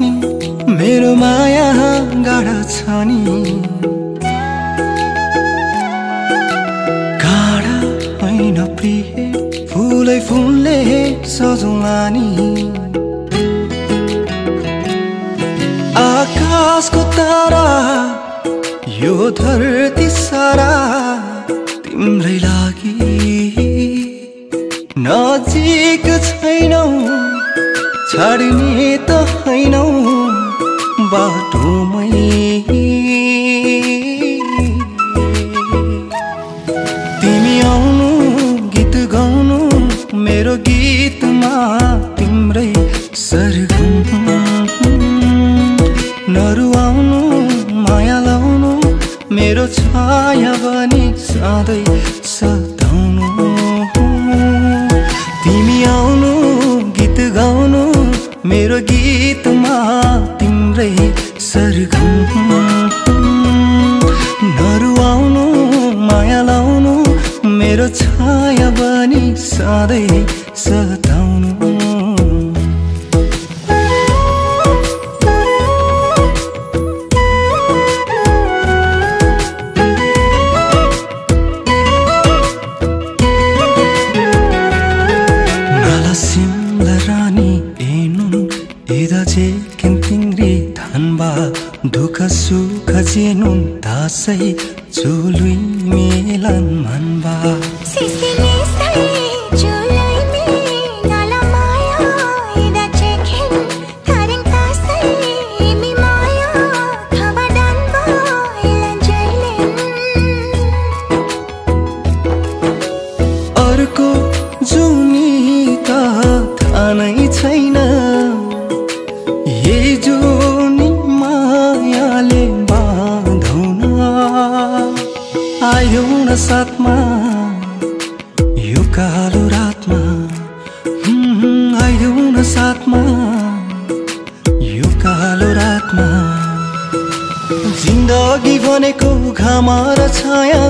मेरो माया गाडा छ नि। गाडा होइन प्रिय फुलै फुलले सजौला नि आकाशको तारा यो धरती सारा तिम्रै लागि नजिक छैनौ छाड्ने त बाटोमै तिमी आउनु गीत गाउनु मेरो गीतमा तिम्रै सरगम। नरुवाउनु माया लाउनु मेरो छाया बनी सधैँ सताउनु। तिमी आउनु गीत गाउनु मेरो गीतमा तिम्रै सरगम। माया लाउनु मेरो छाया बनी सधैँ सताउनु किन तिम्री धनबा दुःख सुख जिनुन् तासै झोलुइन मिलन मान्बा। साथमा यो कालो रातमा आयौ न साथमा यो कालो रातमा। जिन्दगी भनेको घाम र छाया